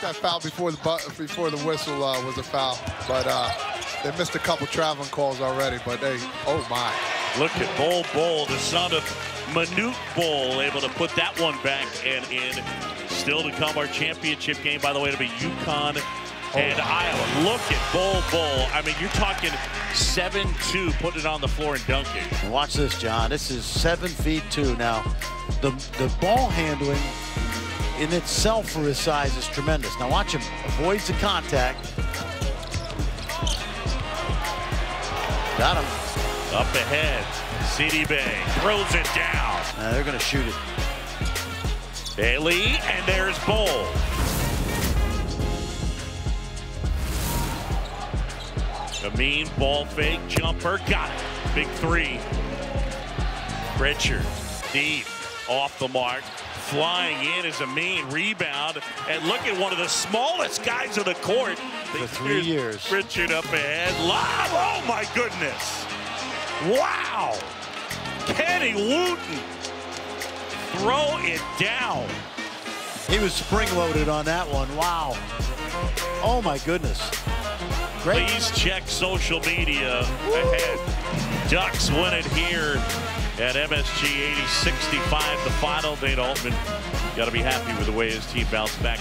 That foul before the before the whistle uh, was a foul, but uh, they missed a couple traveling calls already. But they, oh my! Look at Bol Bol, the son of Manute Bol, able to put that one back and in. Still to come, our championship game. By the way, to be UConn and Iowa. Look at Bol Bol. I mean, you're talking 7-2, putting it on the floor and dunking. Watch this, John. This is seven feet two. Now, the the ball handling in itself for his size is tremendous. Now watch him. Avoids the contact. Got him. Up ahead. CD Bay throws it down. Now they're going to shoot it. Bailey, and there's Bol. A mean ball fake jumper. Got it. Big three. Pritchard, deep off the mark. Flying in is a mean rebound. And look at one of the smallest guys of the court. For three years. Pritchard up ahead. Lob. Oh, my goodness. Wow. Kenny Wooten. Throw it down. He was spring-loaded on that one. Wow. Oh, my goodness. Great. Please check social media ahead. Ducks win it here at MSG 80-65, the final. Dana Altman got to be happy with the way his team bounced back.